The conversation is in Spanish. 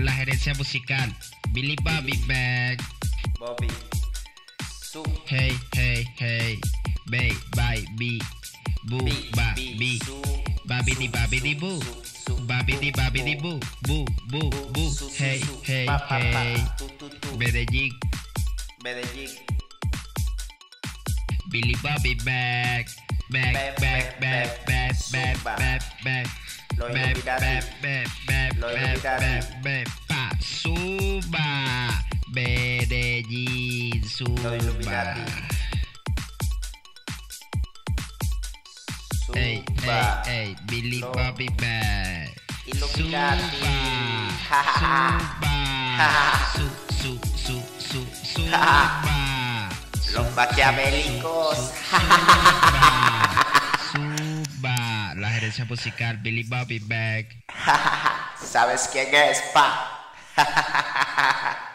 la gerencia musical. Billy Bobby Bag. Bobby. Su. Hey, hey, hey. Bay, bye, be. Boo, Bi, ba, bi, bi. Babidi, babidi, boo. Babidi, babidi, boo. Boo, boo, boo. Hey, hey, hey. Medellín. Medellín. Billy Bobby Bag. Bag, Bag, bag, bag, bag, bag, bag, bag, bag. Bag, Lo. Pa, suba. Medellín, suba. Illuminati. Ey, ey, ey, Billy Lo- Bobby Bag. Illuminati. Suba. Su, su, su, su, suba. Los maquiavélicos. Suba. La gerencia musical Billy Bobby Bag. ¿Sabes quién es, pa?